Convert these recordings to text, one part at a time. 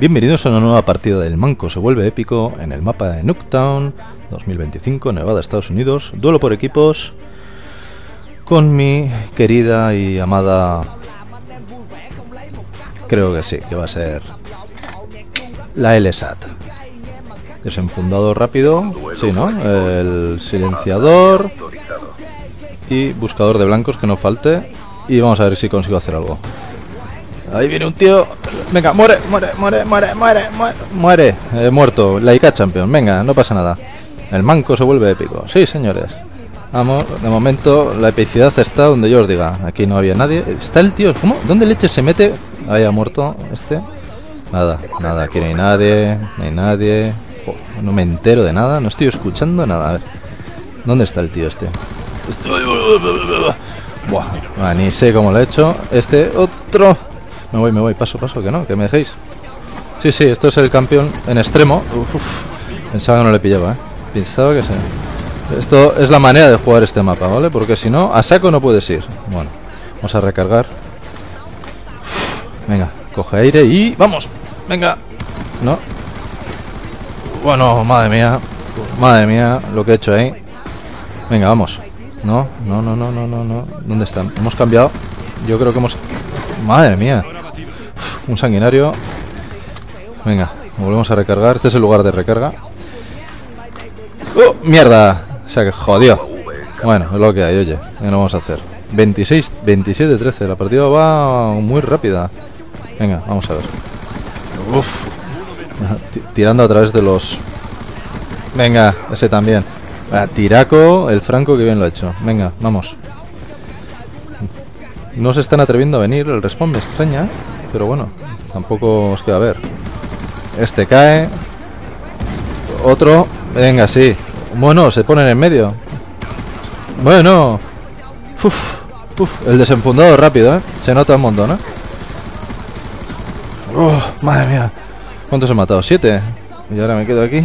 Bienvenidos a una nueva partida del Manco se vuelve épico en el mapa de Nuketown 2025, Nevada, Estados Unidos. Duelo por equipos con mi querida y amada... Creo que sí, que va a ser la LSAT. Desenfundado rápido, sí, ¿no? El silenciador y buscador de blancos que no falte. Y vamos a ver si consigo hacer algo. Ahí viene un tío. Venga, muere, muere, muere, muere, muere, muere. Muere, he muerto. Laika Champion. Venga, no pasa nada. El manco se vuelve épico. Sí, señores. Vamos, de momento la epicidad está donde yo os diga. Aquí no había nadie. Está el tío. ¿Cómo? ¿Dónde leche se mete? Ahí ha muerto este. Nada, nada. Aquí no hay nadie. No hay nadie. No me entero de nada. No estoy escuchando nada. A ver. ¿Dónde está el tío este? Buah, ni sé cómo lo he hecho. Este, otro. Me voy, me voy, paso, paso, que no, que me dejéis. Sí, sí, esto es el campeón en extremo. pensaba que no le pillaba, ¿eh? Pensaba que sí. Esto es la manera de jugar este mapa, ¿vale? Porque si no, a saco no puedes ir. Bueno, vamos a recargar. venga, coge aire y... ¡Vamos! ¡Venga! ¿No? Bueno, madre mía. Madre mía, lo que he hecho ahí. Venga, vamos. No, no, no, no, no, no, no. ¿Dónde están? Hemos cambiado. Yo creo que hemos... Madre mía. Un sanguinario. Venga, volvemos a recargar. Este es el lugar de recarga. ¡Oh! ¡Mierda! O sea que jodió. Bueno, es lo que hay, oye. ¿Qué no vamos a hacer? 26, 27, 13. La partida va muy rápida. Venga, vamos a ver. Uf. Tirando a través de los... Venga, ese también. tiraco, el Franco que bien lo ha hecho. Venga, vamos. No se están atreviendo a venir, el respawn me extraña, pero bueno, tampoco os queda ver. Este cae. Otro. Venga, sí. Bueno, se ponen en medio. Bueno. Uf, uf, el desenfundado rápido, ¿eh? Se nota un montón, ¿eh? madre mía. ¿Cuántos he matado? ¿Siete? Y ahora me quedo aquí.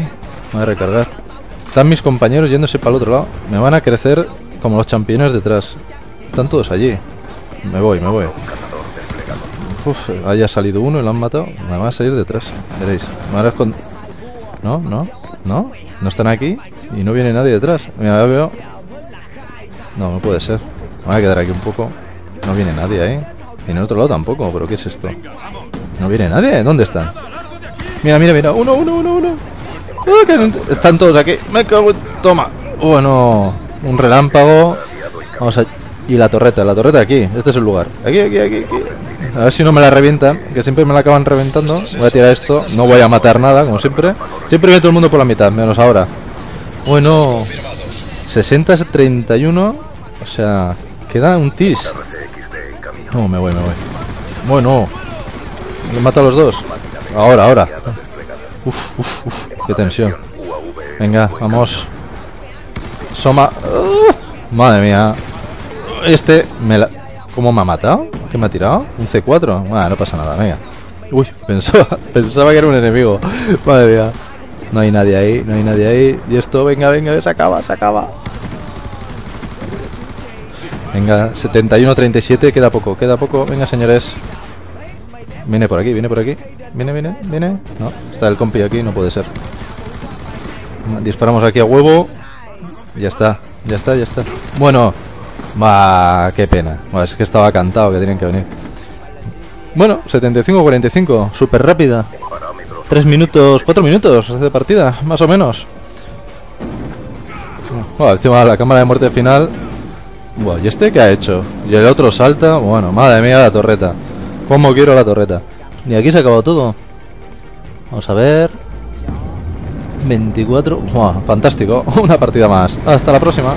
Voy a recargar. Están mis compañeros yéndose para el otro lado. Me van a crecer como los championes detrás. Están todos allí. Me voy, me voy. Uf, haya salido uno y lo han matado. Me van a salir detrás. Veréis. No, no, no. No están aquí y no viene nadie detrás. No, no puede ser. Me voy a quedar aquí un poco. No viene nadie ahí. Y en el otro lado tampoco. ¿Pero qué es esto? No viene nadie. ¿Dónde están? Mira, mira, mira. Uno, uno, uno, uno. Ah, están todos aquí. Me cago en... Toma. Bueno, un relámpago. Vamos a y la torreta, la torreta aquí, este es el lugar. Aquí, aquí, aquí, aquí. A ver si no me la revientan, que siempre me la acaban reventando. Voy a tirar esto, no voy a matar nada, como siempre. Siempre viene todo el mundo por la mitad, menos ahora. Bueno, 60-31. O sea, queda un tis. No, me voy, me voy. Bueno, ¿me mata a los dos? Ahora, ahora. Uf, uf, uf, qué tensión. Venga, vamos. Soma. Uh, madre mía. Este me la... ¿Cómo me ha matado? ¿Qué me ha tirado? ¿Un C4? Bueno, no pasa nada, venga. Uy, pensaba, pensaba que era un enemigo. Madre mía. No hay nadie ahí, no hay nadie ahí. Y esto, venga, venga, se acaba, se acaba. Venga, 71-37, queda poco, queda poco. Venga, señores. Viene por aquí, viene por aquí. Viene, viene, viene. No, está el compi aquí, no puede ser. Disparamos aquí a huevo. Ya está, ya está, ya está. Bueno, Va, qué pena. Bueno, es que estaba cantado que tienen que venir. Bueno, 75-45, súper rápida. 3 minutos, 4 minutos de partida, más o menos. Bueno, encima la cámara de muerte final. Bueno, ¿y este qué ha hecho? Y el otro salta. Bueno, madre mía, la torreta. ¿Cómo quiero la torreta? Y aquí se acabado todo. Vamos a ver. 24. fantástico. Una partida más. Hasta la próxima.